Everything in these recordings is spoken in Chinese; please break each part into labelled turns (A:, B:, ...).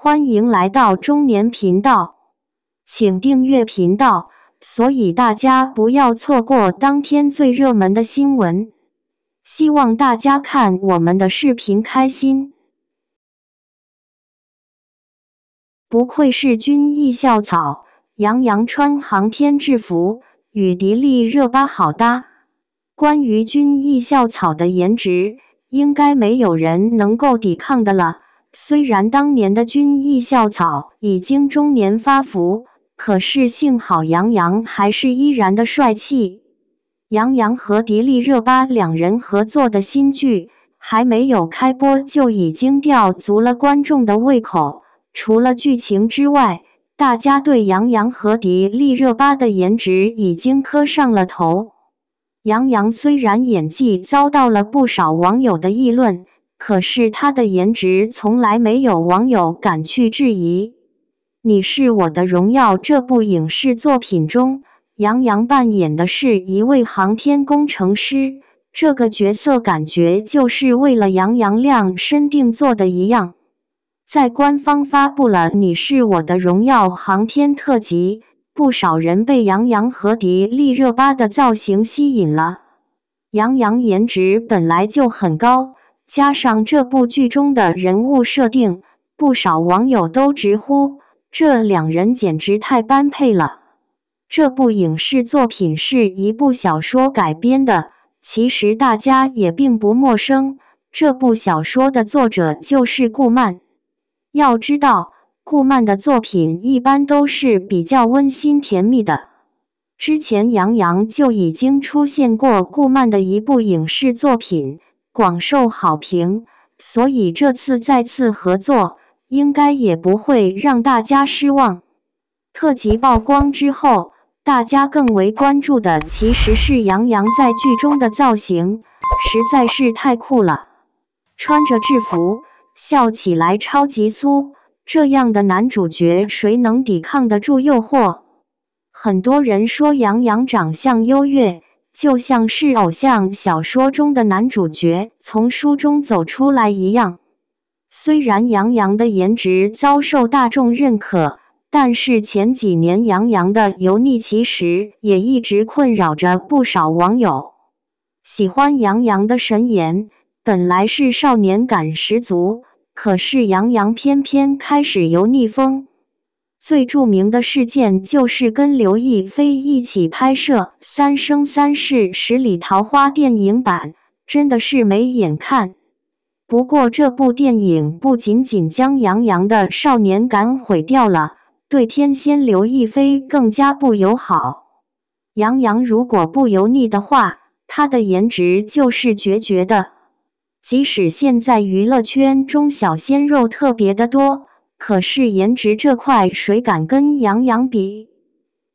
A: 欢迎来到中年频道，请订阅频道，所以大家不要错过当天最热门的新闻。希望大家看我们的视频开心。不愧是军艺校草，杨洋穿航天制服与迪丽热巴好搭。关于军艺校草的颜值，应该没有人能够抵抗的了。虽然当年的军艺校草已经中年发福，可是幸好杨洋还是依然的帅气。杨洋和迪丽热巴两人合作的新剧还没有开播，就已经吊足了观众的胃口。除了剧情之外，大家对杨洋和迪丽热巴的颜值已经磕上了头。杨洋虽然演技遭到了不少网友的议论。可是他的颜值从来没有网友敢去质疑。《你是我的荣耀》这部影视作品中，杨洋扮演的是一位航天工程师，这个角色感觉就是为了杨洋量身定做的一样。在官方发布了《你是我的荣耀》航天特辑，不少人被杨洋和迪丽热巴的造型吸引了。杨洋颜值本来就很高。加上这部剧中的人物设定，不少网友都直呼这两人简直太般配了。这部影视作品是一部小说改编的，其实大家也并不陌生。这部小说的作者就是顾漫。要知道，顾漫的作品一般都是比较温馨甜蜜的。之前杨洋就已经出现过顾漫的一部影视作品。广受好评，所以这次再次合作，应该也不会让大家失望。特辑曝光之后，大家更为关注的其实是杨洋在剧中的造型，实在是太酷了。穿着制服，笑起来超级酥，这样的男主角谁能抵抗得住诱惑？很多人说杨洋长相优越。就像是偶像小说中的男主角从书中走出来一样。虽然杨洋的颜值遭受大众认可，但是前几年杨洋的油腻其实也一直困扰着不少网友。喜欢杨洋的神颜本来是少年感十足，可是杨洋偏偏开始油腻风。最著名的事件就是跟刘亦菲一起拍摄《三生三世十里桃花》电影版，真的是没眼看。不过这部电影不仅仅将杨洋的少年感毁掉了，对天仙刘亦菲更加不友好。杨洋如果不油腻的话，他的颜值就是绝绝的。即使现在娱乐圈中小鲜肉特别的多。可是颜值这块，谁敢跟杨洋比？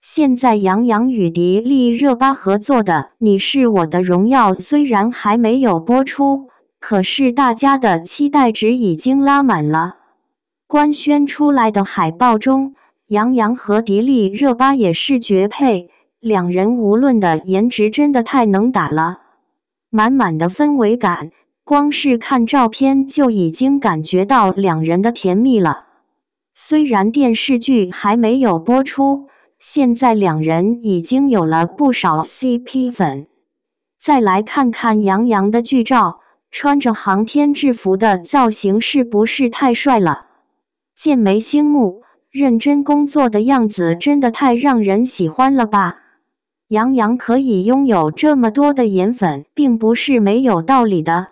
A: 现在杨洋与迪丽热巴合作的《你是我的荣耀》虽然还没有播出，可是大家的期待值已经拉满了。官宣出来的海报中，杨洋和迪丽热巴也是绝配，两人无论的颜值真的太能打了，满满的氛围感，光是看照片就已经感觉到两人的甜蜜了。虽然电视剧还没有播出，现在两人已经有了不少 CP 粉。再来看看杨洋的剧照，穿着航天制服的造型是不是太帅了？剑眉星目，认真工作的样子真的太让人喜欢了吧！杨洋可以拥有这么多的颜粉，并不是没有道理的。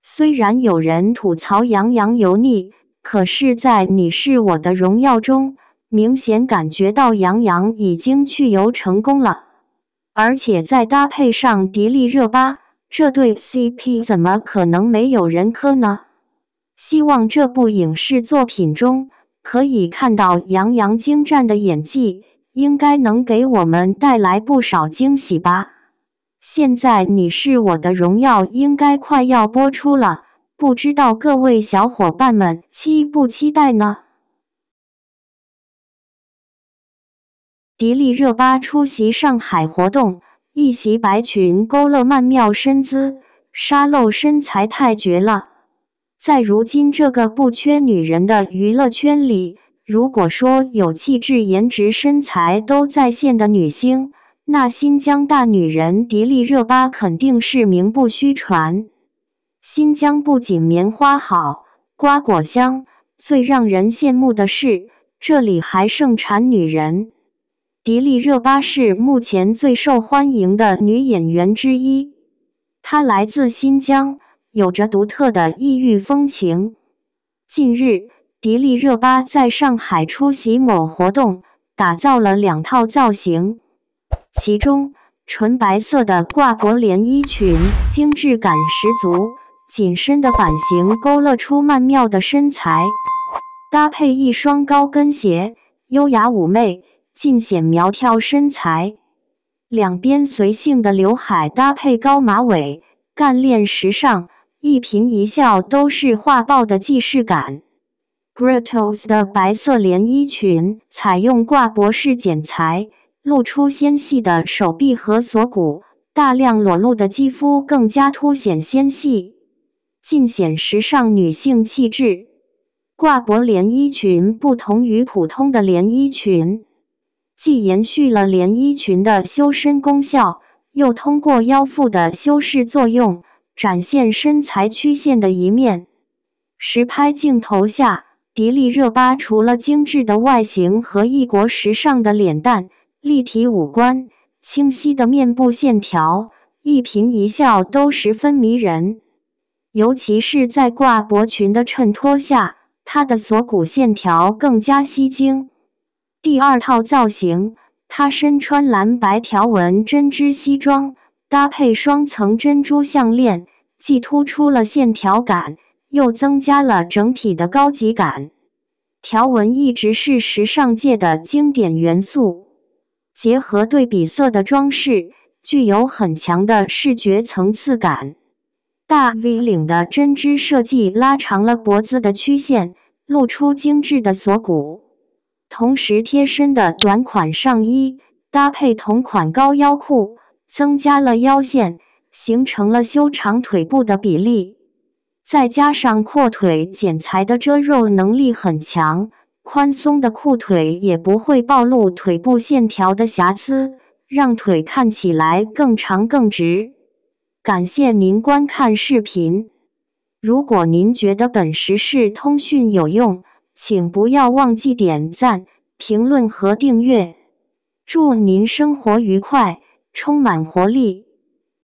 A: 虽然有人吐槽杨洋油腻。可是，在《你是我的荣耀》中，明显感觉到杨洋已经去油成功了，而且再搭配上迪丽热巴，这对 CP 怎么可能没有人磕呢？希望这部影视作品中可以看到杨洋精湛的演技，应该能给我们带来不少惊喜吧。现在《你是我的荣耀》应该快要播出了。不知道各位小伙伴们期不期待呢？迪丽热巴出席上海活动，一袭白裙勾勒曼妙身姿，沙漏身材太绝了。在如今这个不缺女人的娱乐圈里，如果说有气质、颜值、身材都在线的女星，那新疆大女人迪丽热巴肯定是名不虚传。新疆不仅棉花好、瓜果香，最让人羡慕的是，这里还盛产女人。迪丽热巴是目前最受欢迎的女演员之一，她来自新疆。有着独特的异域风情。近日，迪丽热巴在上海出席某活动，打造了两套造型。其中，纯白色的挂脖连衣裙精致感十足，紧身的版型勾勒出曼妙的身材，搭配一双高跟鞋，优雅妩媚，尽显苗条身材。两边随性的刘海搭配高马尾，干练时尚。一颦一笑都是画报的既视感。Gretos 的白色连衣裙采用挂脖式剪裁，露出纤细的手臂和锁骨，大量裸露的肌肤更加凸显纤细，尽显时尚女性气质。挂脖连衣裙不同于普通的连衣裙，既延续了连衣裙的修身功效，又通过腰腹的修饰作用。展现身材曲线的一面。实拍镜头下，迪丽热巴除了精致的外形和异国时尚的脸蛋、立体五官、清晰的面部线条，一颦一笑都十分迷人。尤其是在挂脖裙的衬托下，她的锁骨线条更加吸睛。第二套造型，她身穿蓝白条纹针织西装。搭配双层珍珠项链，既突出了线条感，又增加了整体的高级感。条纹一直是时尚界的经典元素，结合对比色的装饰，具有很强的视觉层次感。大 V 领的针织设计拉长了脖子的曲线，露出精致的锁骨。同时，贴身的短款上衣搭配同款高腰裤。增加了腰线，形成了修长腿部的比例，再加上阔腿剪裁的遮肉能力很强，宽松的裤腿也不会暴露腿部线条的瑕疵，让腿看起来更长更直。感谢您观看视频，如果您觉得本时事通讯有用，请不要忘记点赞、评论和订阅。祝您生活愉快！充满活力。